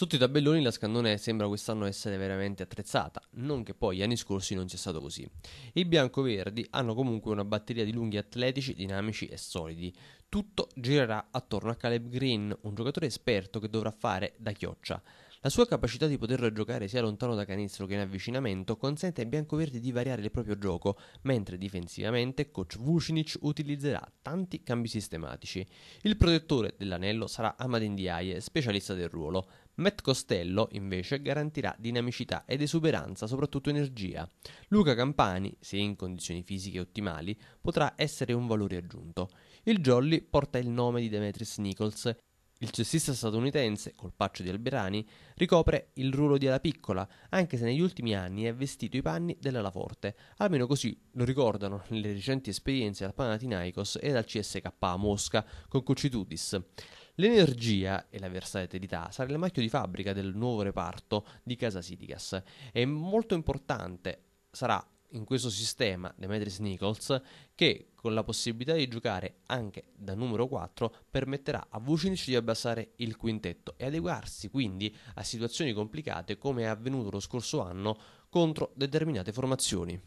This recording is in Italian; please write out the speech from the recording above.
Sotto i tabelloni la Scandone sembra quest'anno essere veramente attrezzata, non che poi gli anni scorsi non sia stato così. I biancoverdi hanno comunque una batteria di lunghi atletici, dinamici e solidi. Tutto girerà attorno a Caleb Green, un giocatore esperto che dovrà fare da chioccia. La sua capacità di poter giocare sia lontano da canestro che in avvicinamento consente ai biancoverdi di variare il proprio gioco, mentre difensivamente coach Vucinic utilizzerà tanti cambi sistematici. Il protettore dell'anello sarà Amadin Diaye, specialista del ruolo. Matt Costello, invece, garantirà dinamicità ed esuberanza, soprattutto energia. Luca Campani, se in condizioni fisiche ottimali, potrà essere un valore aggiunto. Il Jolly porta il nome di Demetris Nichols il cestista statunitense, colpaccio di Alberani, ricopre il ruolo di ala piccola, anche se negli ultimi anni ha vestito i panni dell'ala forte, almeno così lo ricordano le recenti esperienze al Panathinaikos e al CSK a Mosca con Cucitudis. L'energia e la versatilità sarà il marchio di fabbrica del nuovo reparto di Casa Sitigas. È molto importante, sarà in questo sistema Demetris Nichols che con la possibilità di giocare anche da numero 4 permetterà a Vucinic di abbassare il quintetto e adeguarsi quindi a situazioni complicate come è avvenuto lo scorso anno contro determinate formazioni.